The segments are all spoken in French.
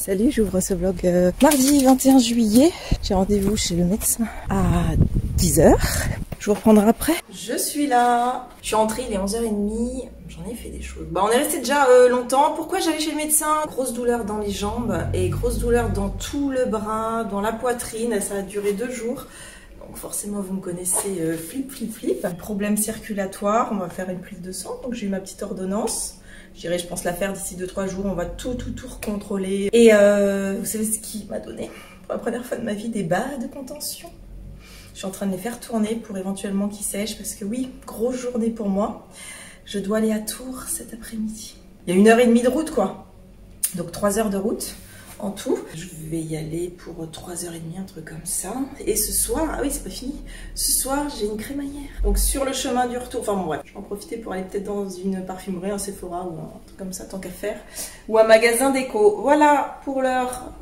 Salut, j'ouvre ce vlog euh, mardi 21 juillet. J'ai rendez-vous chez le médecin à 10h. Je vous reprendrai après. Je suis là. Je suis rentrée, il est 11h30. J'en ai fait des choses. Bah, on est resté déjà euh, longtemps. Pourquoi j'allais chez le médecin? Grosse douleur dans les jambes et grosse douleur dans tout le bras, dans la poitrine. Ça a duré deux jours. Donc forcément, vous me connaissez, euh, flip, flip, flip. Problème circulatoire. On va faire une prise de sang. Donc j'ai eu ma petite ordonnance. J'irai, je pense, la faire d'ici 2-3 jours. On va tout, tout, tout recontrôler. Et euh, vous savez ce qui m'a donné pour la première fois de ma vie des bas de contention? Je suis en train de les faire tourner pour éventuellement qu'ils sèchent parce que oui, grosse journée pour moi. Je dois aller à Tours cet après-midi. Il y a une heure et demie de route quoi. Donc 3 heures de route en tout. Je vais y aller pour 3h30, un truc comme ça. Et ce soir, ah oui, c'est pas fini. Ce soir, j'ai une crémaillère. Donc sur le chemin du retour, enfin bon, ouais, je vais en profiter pour aller peut-être dans une parfumerie, un Sephora ou un truc comme ça, tant qu'à faire. Ou un magasin déco. Voilà, pour l'heure,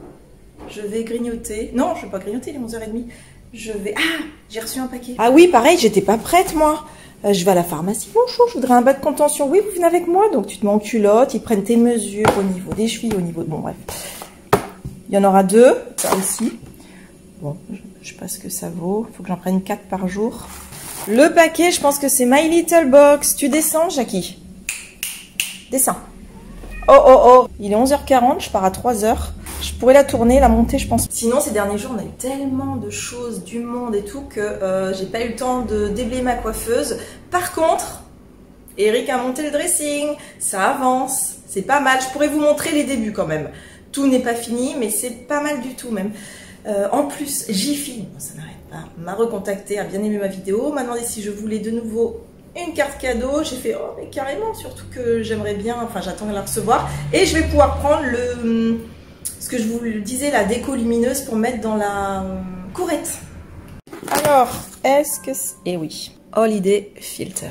je vais grignoter. Non, je vais pas grignoter, il est 11h30. Je vais... Ah, j'ai reçu un paquet. Ah oui, pareil, j'étais pas prête, moi. Euh, je vais à la pharmacie, bonjour, je voudrais un bas de contention. Oui, vous venez avec moi, donc tu te mets en culotte, ils prennent tes mesures au niveau des chevilles, au niveau de... Bon, bref. Il y en aura deux, ça aussi. Bon, je sais pas ce que ça vaut. Faut que j'en prenne quatre par jour. Le paquet, je pense que c'est My Little Box. Tu descends, Jackie? Descends. Oh, oh, oh. Il est 11h40, je pars à 3h. Je pourrais la tourner, la monter, je pense. Sinon, ces derniers jours, on a eu tellement de choses, du monde et tout, que euh, j'ai pas eu le temps de déblayer ma coiffeuse. Par contre, Eric a monté le dressing. Ça avance. C'est pas mal. Je pourrais vous montrer les débuts quand même. Tout n'est pas fini, mais c'est pas mal du tout même. Euh, en plus, Jiffy, ça n'arrête pas, m'a recontacté, a bien aimé ma vidéo, m'a demandé si je voulais de nouveau une carte cadeau. J'ai fait, oh, mais carrément, surtout que j'aimerais bien, enfin, j'attends de la recevoir. Et je vais pouvoir prendre le, ce que je vous le disais, la déco lumineuse pour mettre dans la euh, courette. Alors, est-ce que. Eh oui, Holiday Filter.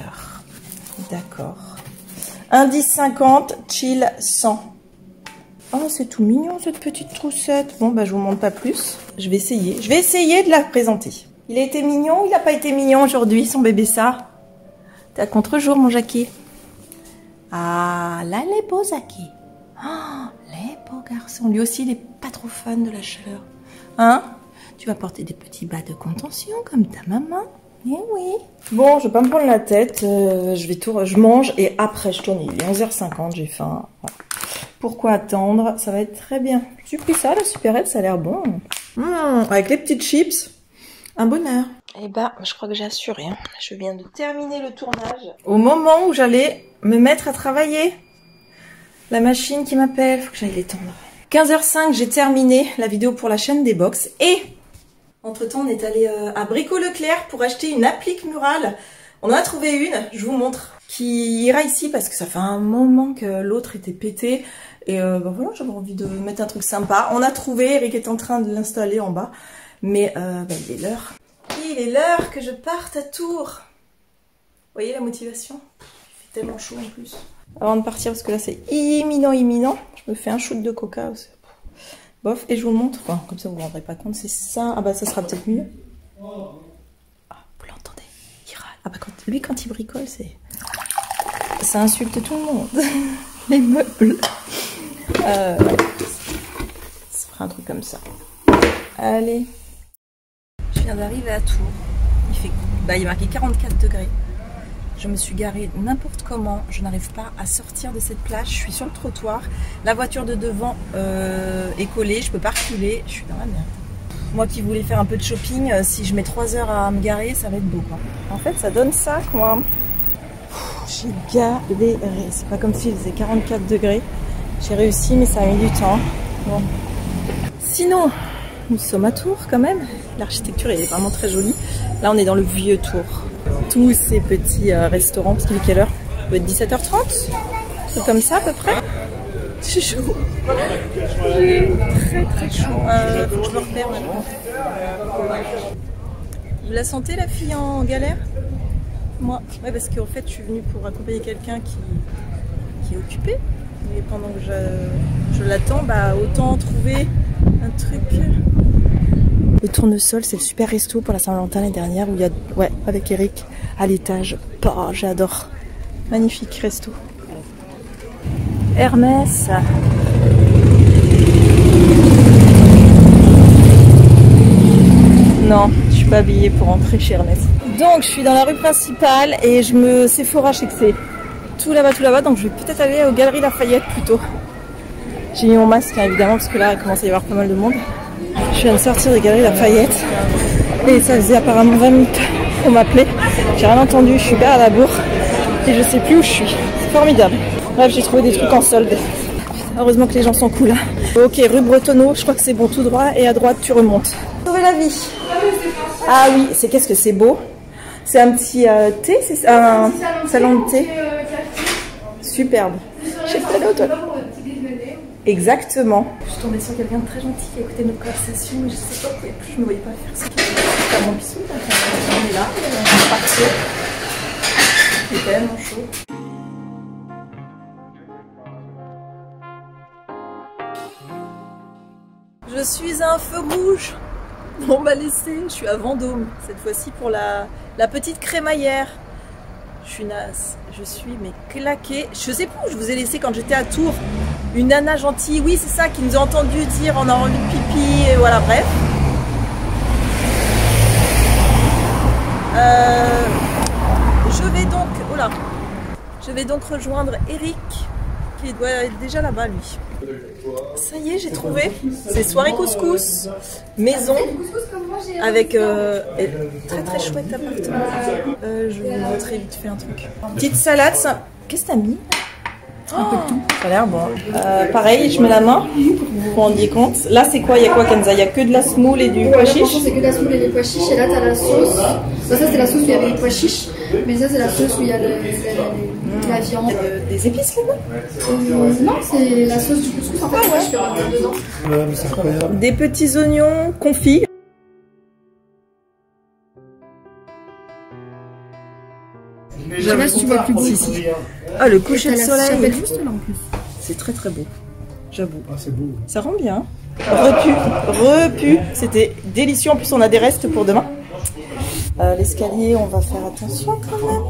D'accord. Indice 50, chill 100. Oh, c'est tout mignon cette petite troussette. Bon, bah je vous montre pas plus. Je vais essayer. Je vais essayer de la présenter. Il a été mignon il n'a pas été mignon aujourd'hui, son bébé ça T'es à contre-jour, mon Jackie. Ah, là, les beaux Jackie. Oh, les beaux garçons. Lui aussi, il est pas trop fan de la chaleur. Hein? Tu vas porter des petits bas de contention comme ta maman. Eh oui. Bon, je vais pas me prendre la tête. Euh, je vais tout, je mange et après je tourne. Il est 11h50, j'ai faim. Pourquoi attendre Ça va être très bien. J'ai pris ça, la supérette, ça a l'air bon. Mmh, avec les petites chips, un bonheur. Eh bah, je crois que j'ai assuré. Hein. Je viens de terminer le tournage. Au moment où j'allais me mettre à travailler, la machine qui m'appelle, faut que j'aille l'étendre. 15h05, j'ai terminé la vidéo pour la chaîne des box. Et, entre-temps, on est allé euh, à Brico Leclerc pour acheter une applique murale. On en a trouvé une, je vous montre qui ira ici parce que ça fait un moment que l'autre était pété. Et euh, ben voilà, j'avais envie de mettre un truc sympa. On a trouvé, Eric est en train de l'installer en bas. Mais euh, ben, il est l'heure. Il est l'heure que je parte à Tours. Vous voyez la motivation? Il fait tellement chaud en plus. Avant de partir, parce que là c'est imminent, imminent, je me fais un shoot de coca. Aussi. Bof, et je vous montre. comme ça vous ne vous rendrez pas compte, c'est ça. Ah bah ça sera peut-être mieux. Ah, vous l'entendez? Il râle. Ah bah lui quand il bricole, c'est ça insulte tout le monde. Les meubles. Euh, ça fera un truc comme ça. Allez. Je viens d'arriver à Tours. Il fait, bah, il est marqué 44 degrés. Je me suis garée n'importe comment. Je n'arrive pas à sortir de cette plage. Je suis sur le trottoir. La voiture de devant euh, est collée. Je peux pas reculer. Je suis dans la merde. Moi qui voulais faire un peu de shopping, euh, si je mets 3 heures à me garer, ça va être beau. Quoi. En fait, ça donne ça, quoi. J'ai galéré. C'est pas comme s'il faisait 44 degrés. J'ai réussi, mais ça a mis du temps. Bon. Sinon, nous sommes à Tours quand même. L'architecture est vraiment très jolie. Là, on est dans le vieux Tours. Tous ces petits euh, restaurants, parce quelle heure? Il doit être 17h30 C'est comme ça à peu près J'ai chaud. Très très chaud. Euh, faut que je me repère maintenant. Vous la sentez la fille en galère? Moi Oui, parce qu'en fait, je suis venue pour accompagner quelqu'un qui, qui est occupé. Et pendant que je, je l'attends, bah, autant trouver un truc. Le tournesol, c'est le super resto pour la Saint-Valentin l'année dernière où il y a. Ouais, avec Eric à l'étage. Oh, j'adore. Magnifique resto. Hermès. Non, je suis pas habillée pour entrer chez Hermès. Donc je suis dans la rue principale et je me Sephora, je sais que c'est tout là-bas, tout là-bas, donc je vais peut-être aller aux Galeries Lafayette plutôt. J'ai mis mon masque hein, évidemment parce que là il commence à y avoir pas mal de monde. Je viens de sortir des Galeries Lafayette et ça faisait apparemment 20 minutes qu'on m'appelait. J'ai rien entendu, je suis pas à la bourre et je sais plus où je suis. Formidable. Bref, j'ai trouvé des trucs en solde. Heureusement que les gens sont cool. Hein. Ok, rue Bretonneau, je crois que c'est bon tout droit et à droite tu remontes. Sauver la vie. Ah oui, c'est qu'est-ce que c'est beau. C'est un petit euh, thé, c'est un salon de thé. Superbe. Je sais pas toi. Exactement. Je suis tombée sur quelqu'un de très gentil qui a écouté notre conversation, mais je sais pas pourquoi plus je me voyais pas faire ça. C'est mon bisou, on est là, on est parti. C'est tellement chaud. Je suis un feu rouge. On m'a laissé. Je suis à Vendôme. Cette fois-ci pour la, la petite crémaillère. Je suis naze. Je suis mais claquée. Je sais pas où je vous ai laissé quand j'étais à Tours. Une nana gentille. Oui, c'est ça qui nous a entendu dire on a envie de pipi. Et voilà, bref. Euh, je vais donc. Oh. Je vais donc rejoindre Eric qui doit être déjà là-bas lui. Ça y est, j'ai trouvé. C'est soirée couscous, maison, avec euh, très très chouette appartement. Euh, je vais vous montrer vite fait un truc. Petite salade, ça... qu'est-ce que t'as mis? Un peu de tout. Ça a l'air bon. Euh, pareil, je mets la main pour que vous vous rendiez compte. Là, c'est quoi? Il y a quoi, Kenza? Il y a que de la semoule et du pois chiche? C'est que de la semoule et des pois chiches. Et là, t'as la sauce. ça, c'est la sauce où il y avait les pois chiches. Mais ça, c'est la sauce où il y a le, la viande. des épices là-dedans euh, Non, c'est la sauce du couscous. En fait, ah, ouais. je fais dedans. Ouais, des petits oignons confits. Pas si tu vois plus d'ici. Ah, le coucher de soleil. juste là en plus. C'est très très beau. J'avoue. Ah, c'est beau. Ça rend bien. Repu. Repu. C'était délicieux. En plus, on a des restes pour demain. Euh, L'escalier, on va faire attention quand même.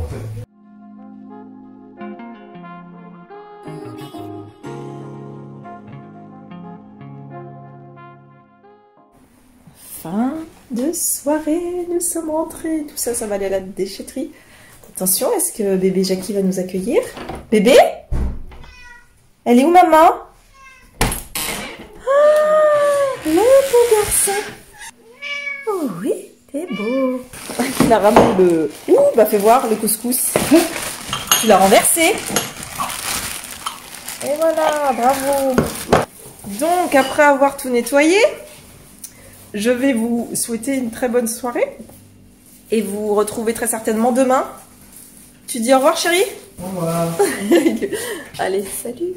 Fin de soirée, nous sommes rentrés. Tout ça, ça va aller à la déchetterie. Attention, est-ce que bébé Jackie va nous accueillir? Bébé? Elle est où maman? Ah, le beau garçon. Oh oui, t'es beau. Il a ramené le... Ouh, bah fais voir le couscous. tu l'as renversé. Et voilà, bravo. Donc, après avoir tout nettoyé, je vais vous souhaiter une très bonne soirée et vous retrouver très certainement demain tu dis au revoir, chérie? Au revoir. Allez, salut.